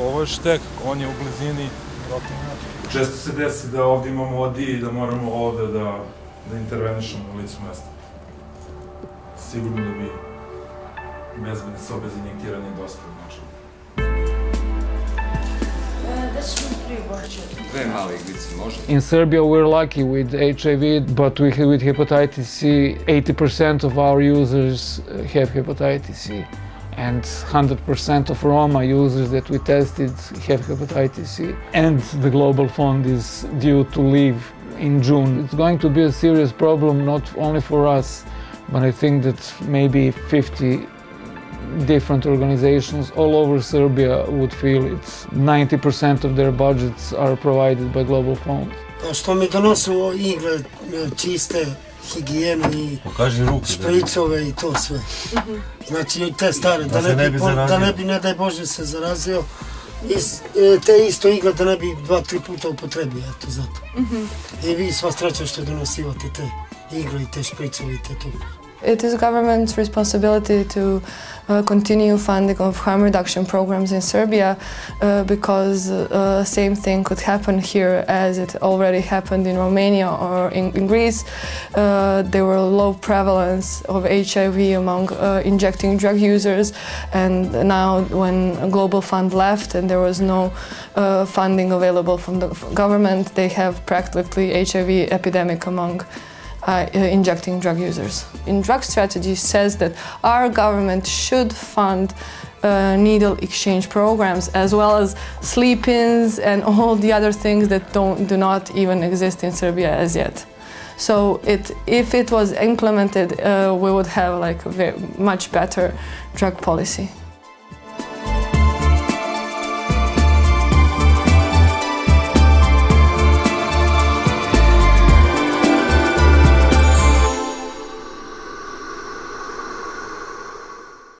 Ovo je štek, on je u blizini Često se desi da ovdje imamo odi i da moramo ovde da, da intervenišemo u licu mesta. Sigurno da bi bezbedne sobe za injektiranje dosta znači. Dve male iglice može. In Serbia, we're lucky with HIV, but we, with hepatitis C, 80% of our users uh, have hepatitis C. And 100% of Roma users that we tested have hepatitis C. And the Global Fund is due to leave in June. It's going to be a serious problem, not only for us, but I think that maybe 50 different organizations all over Serbia would feel it. 90% of their budgets are provided by Global Fund. Higijenu i Pokaži ruke. špricove i to sve. Znači te stare, da, ne, bi, da ne bi, ne daj Bože, se zarazio. E, te isto igle da ne bi dva, tri puta upotrebio, eto zato. I vi sva sreća što donosivate te igle i te špricove i te to. It is government's responsibility to uh, continue funding of harm reduction programs in Serbia uh, because uh, same thing could happen here as it already happened in Romania or in, in Greece. Uh, there were low prevalence of HIV among uh, injecting drug users and now when global fund left and there was no uh, funding available from the government, they have practically HIV epidemic among uh, injecting drug users. In drug strategy says that our government should fund uh, needle exchange programs as well as sleep-ins and all the other things that don't do not even exist in Serbia as yet. So it, if it was implemented, uh, we would have like a very, much better drug policy.